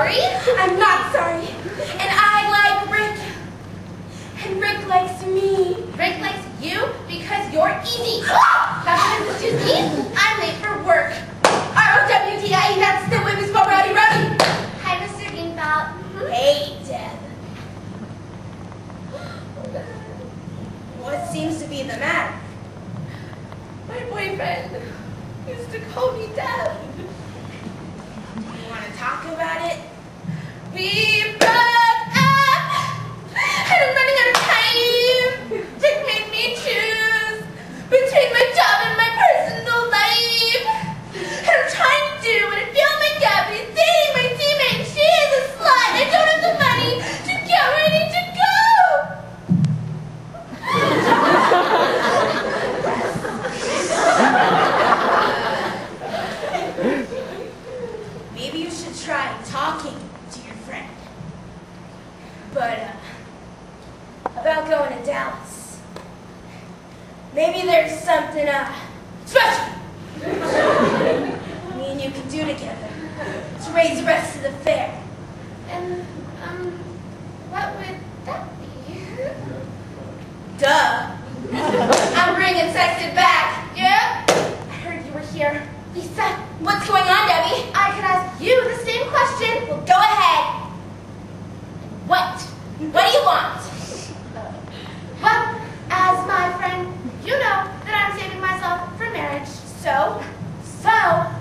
sorry? I'm not sorry. And I like Rick. And Rick likes me. Rick likes you because you're easy. That's what this is. I'm late for work. R-O-W-D-I-E, that's the we spell Rowdy Rowdy. Hi, Mr. Greenfelt. Mm-hmm. Hey, Deb. What seems to be the matter? My boyfriend used to call me Deb. About going to Dallas. Maybe there's something, uh, special me and you can do together to raise the rest of the fare. And um, what would that be? Duh. I'm bringing sexted back. Yeah? I heard you were here. Lisa, What's going on, Debbie? I could ask you the same question. Well, go ahead. What? What do you want? Well, as my friend, you know that I'm saving myself for marriage. So? So,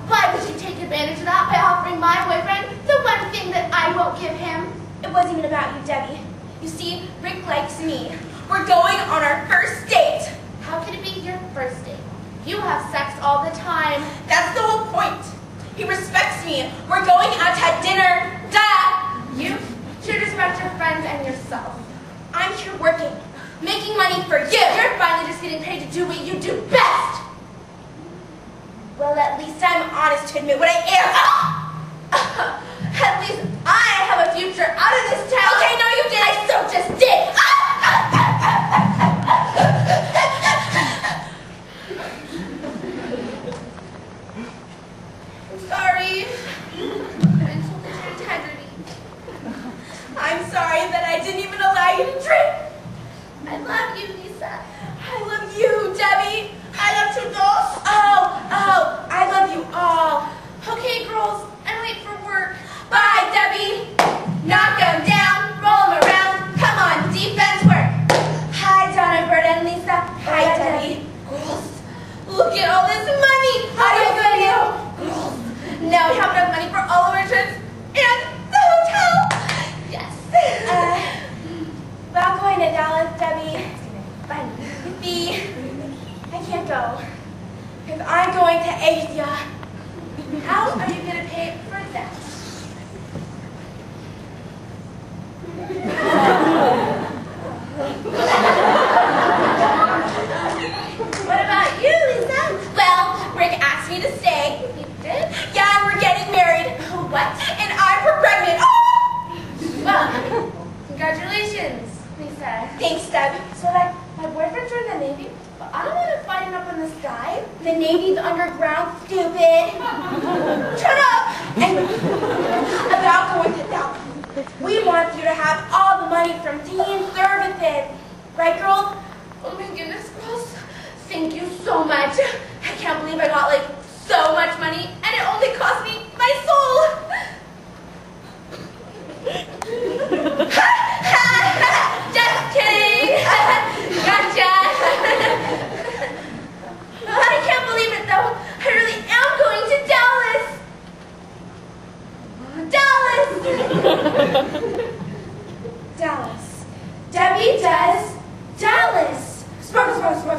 why would you take advantage of that by offering my boyfriend the one thing that I won't give him? It wasn't even about you, Debbie. You see, Rick likes me. We're going on our first date. How could it be your first date? You have sex all the time. That's the whole point. He respects me. We're going out to dinner. Duh. You should respect your friends and yourself. I'm here working, making money for you. You're finally just getting paid to do what you do best. Well, at least I'm honest to admit what I am. At least I have a future out of this town. Okay, no, you didn't. I so just did. I'm sorry. I insulted your integrity. I'm sorry that I didn't I love you, Lisa. I love you, Debbie. I love you, girls. Oh, oh, I love you all. Okay, girls, I'm late for work. Bye, Debbie. Knock 'em down, roll 'em around. Come on, defense work. Hi, Donna, Bert, and Lisa. Hi, Debbie. Girls, look at all this money. How do you feel? Girls, now we have enough money for all of our trips and the hotel. Yes. Uh, about going to Dallas, Debbie. Fine. B, I can't go. Because I'm going to Asia. How are you gonna pay for that? What about you, Lisa? Well, Rick asked me to stay. You did? Yeah, and we're getting married. What? And I'm pregnant. Oh! Well, congratulations, Lisa. Thanks, Deb. So like, my boyfriend's in the Navy, but I don't want to fight him up in the sky. The Navy's underground, stupid. Shut up! And about going to Dallas. We want you to have all the money from teen services. Right, girls? Dallas. Debbie does Dallas. Sparkle, sparkle, sparkle.